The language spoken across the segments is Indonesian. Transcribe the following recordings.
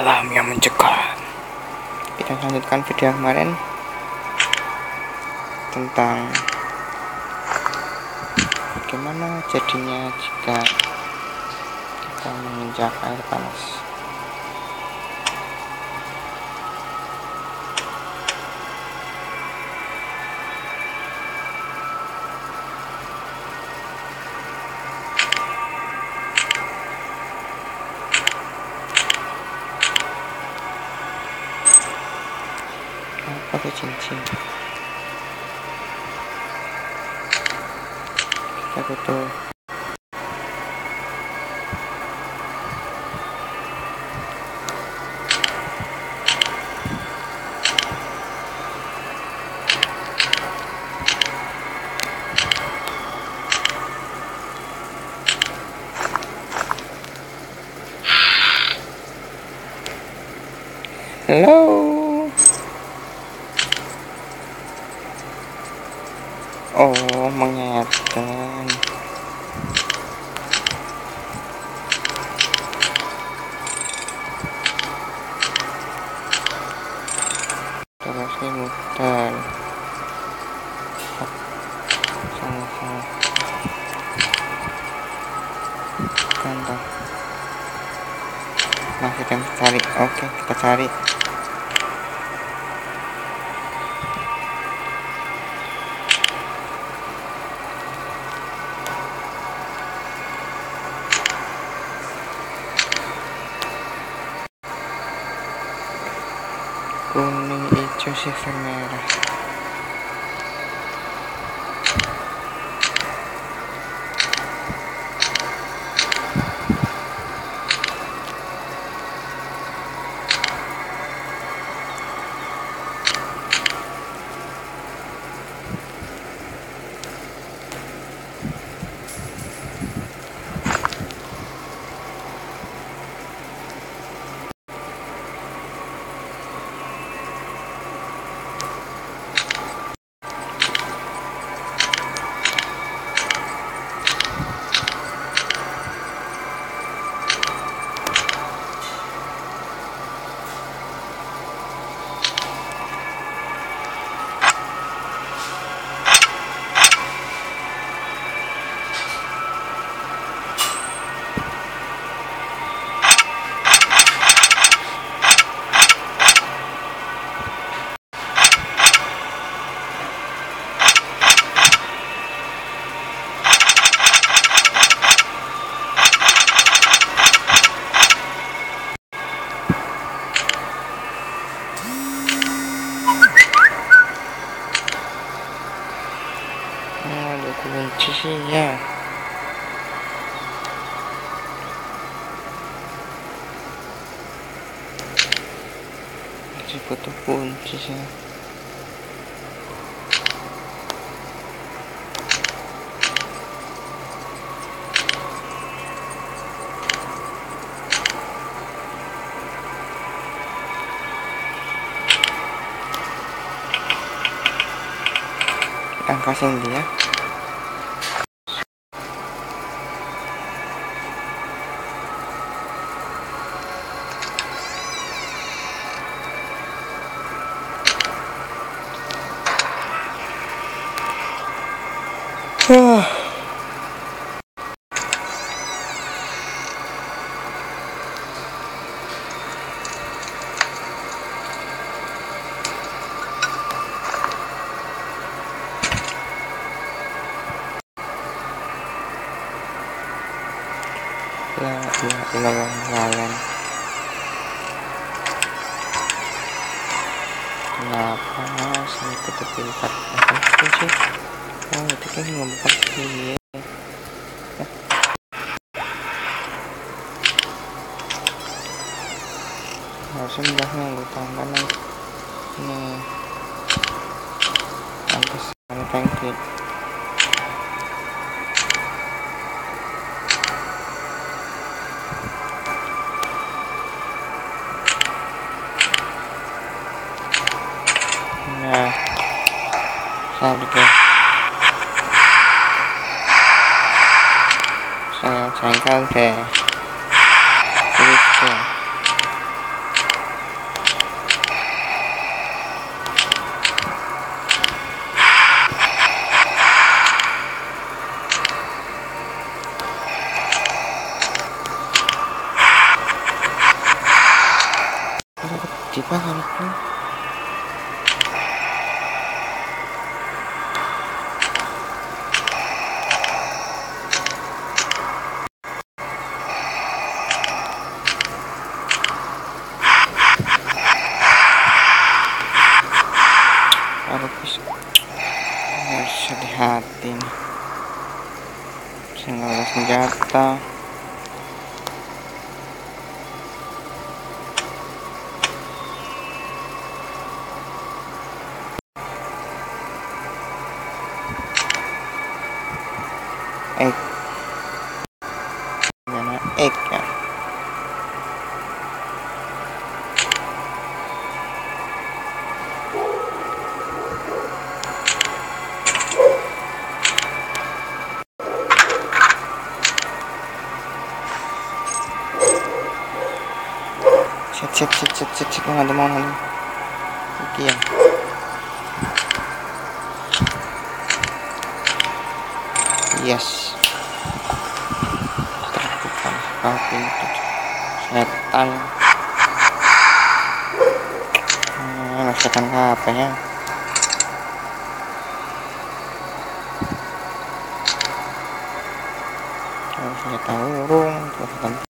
alam yang mencekam. Kita lanjutkan video kemarin tentang bagaimana jadinya jika kita menginjak air panas. Apa 钱，差不多 oh mengingatkan terusnya muter. Kantong masih kita cari oke kita cari Cooney y sus enfermeras. Masih butuh kunci sih. Angka dia ilaha illallah lalan kenapa saya ketepin apa sih? Oh itu kan ngomong sih harusnya udah nunggu tangan nih. Habis sama tangki nah Thank you. Shit, shit, shit, shit, mga demon, ano. Iki yan. Yes. Terbuka kau pintu. Setan. Hmm, setan apa ya? Terus tahu urung, terus.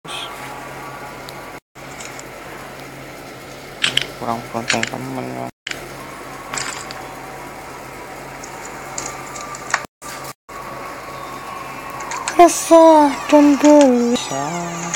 色真的像。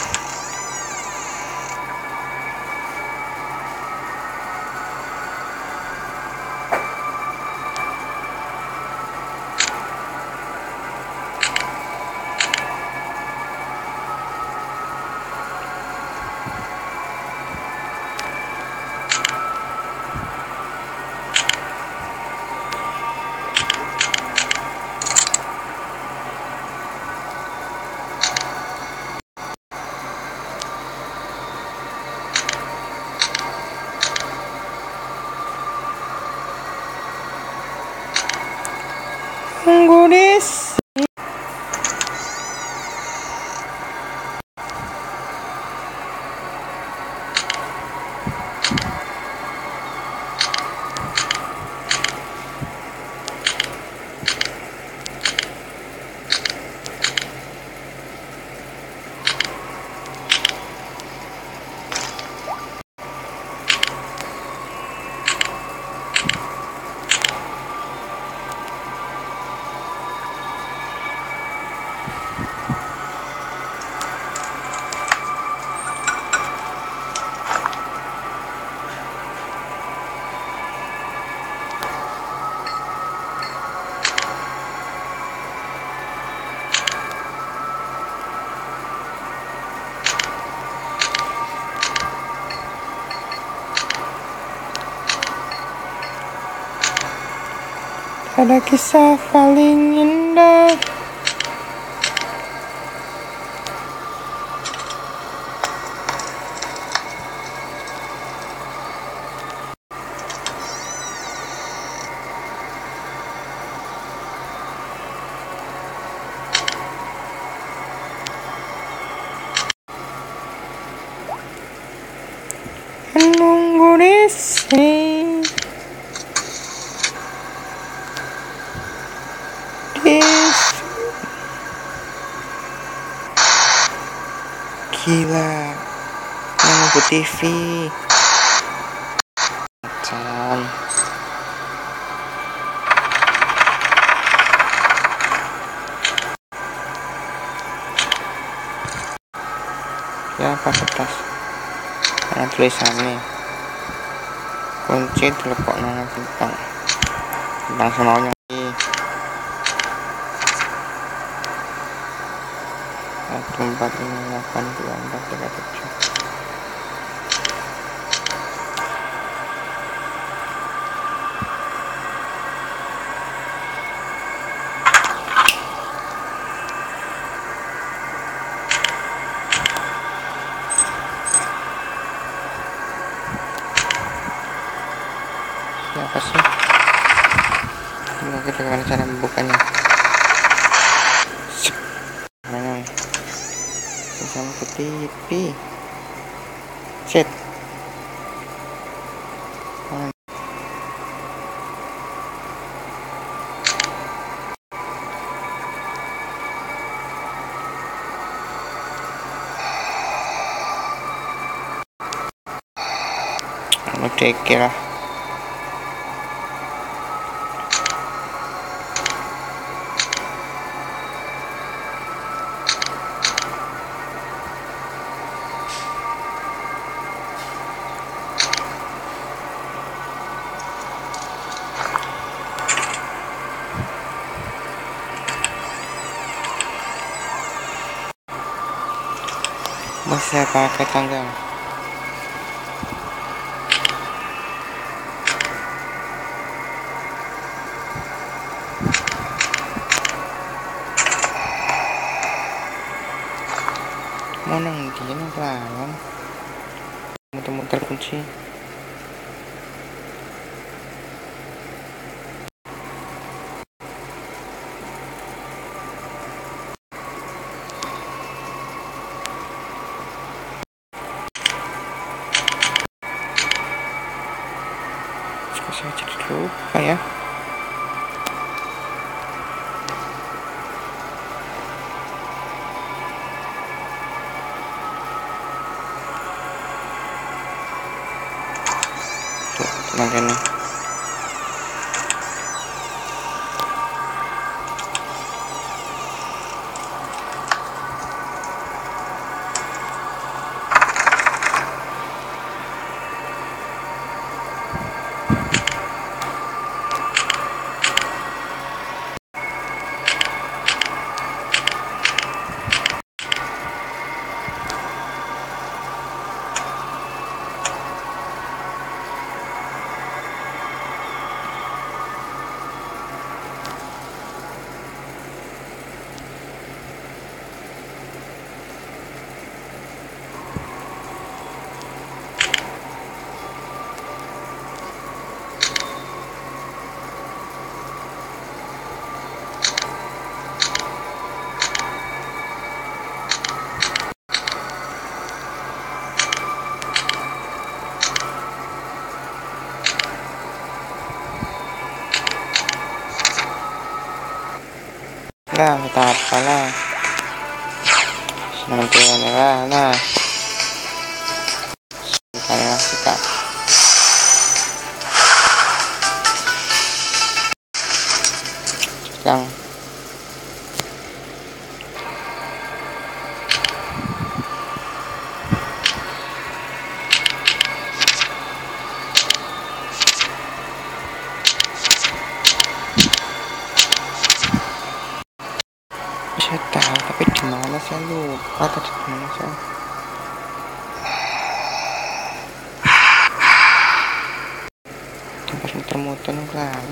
Ada kisah paling indah Gila. Menunggu TV Macam. Ya apa kertas Ada tulisannya Kunci telepon nana tentang Tentang semaunya satu empat lima delapan dua empat ngedeke lah masih saya pakai Suka saya jadi lupa ya lah kita lupa tadi di mana saya tempat muter-muter kan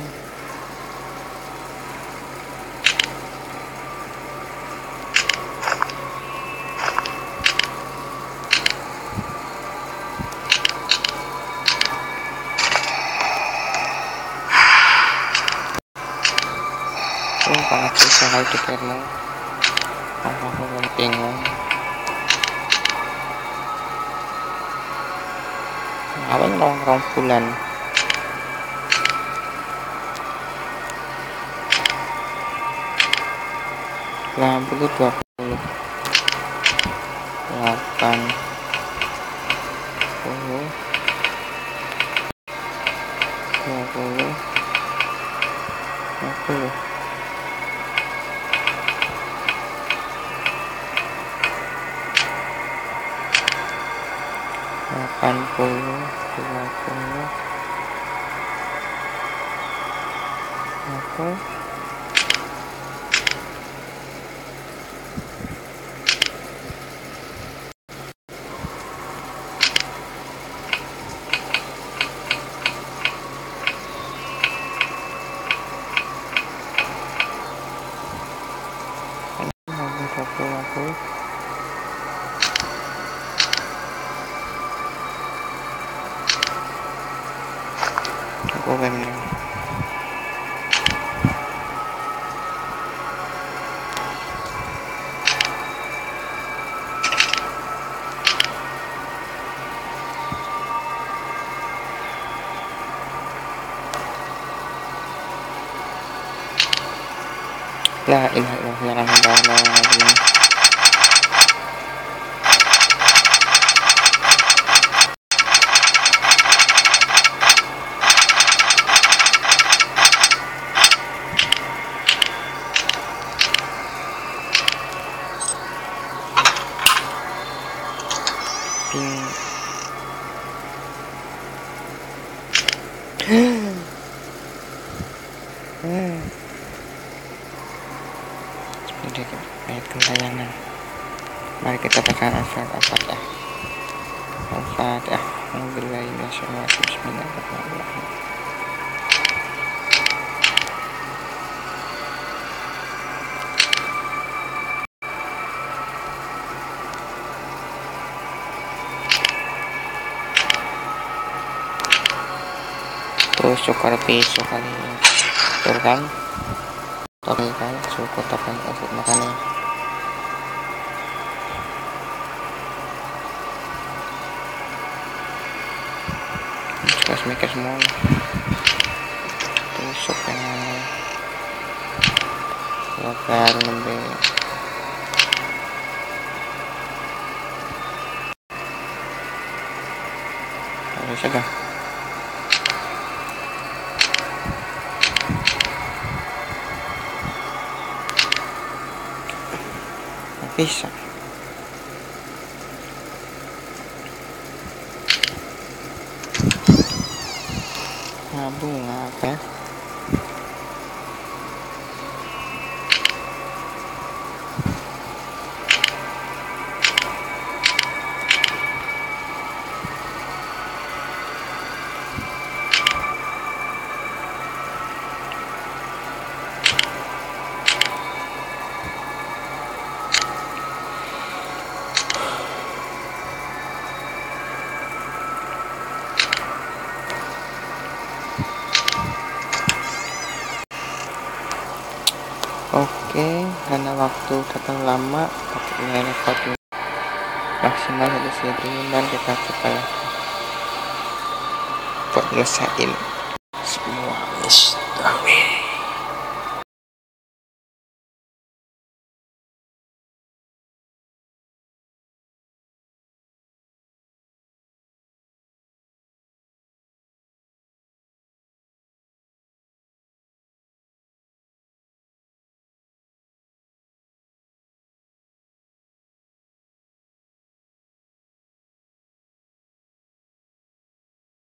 Oh, sangat susah aku bingung awalnya lawan rompulan. Lampu itu 20 8 20 20 20 Unfollow, like, follow. Okay. 我也没。Tekan Al-Fatihah. Al-Fatihah. Alhamdulillah Bismillahirrahmanirrahim tusuk kalau piso kali betul kan tapi kan suku tapi asik makannya mikir semua. Tusuk yang bakar nembe. Harus ada. Bisa 嗯啊给 waktu datang lama pakai recording maksimal di sini dan kita coba buat ngelesain semua. Yes amin